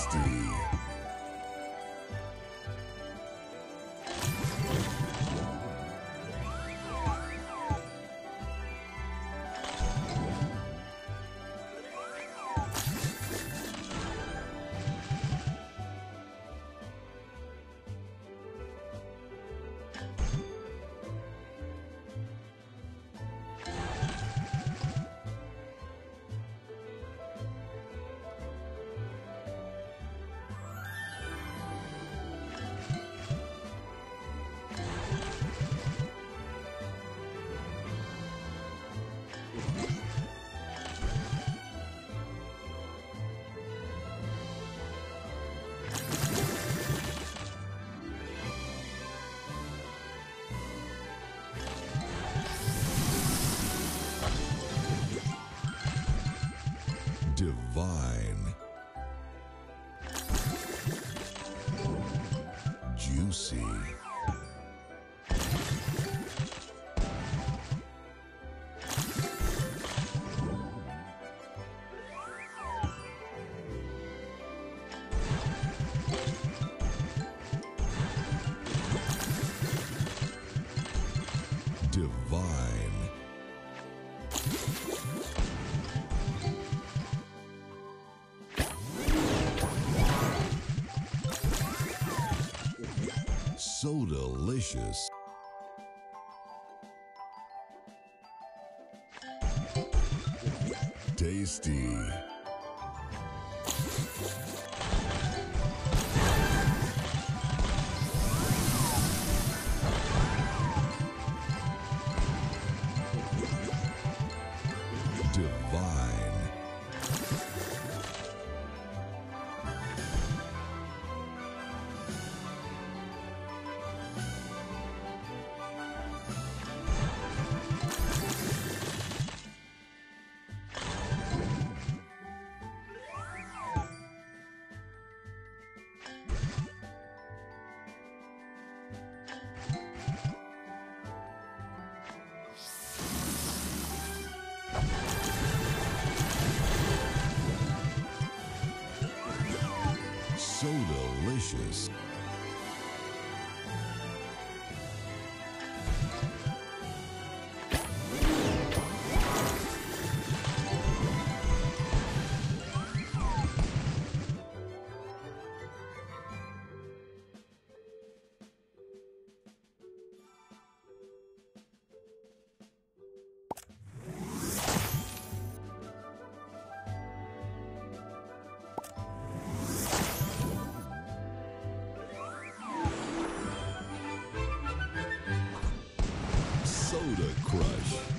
Tasty. Divine. Juicy. Divine. So delicious. Tasty. Divine. So delicious. Crush.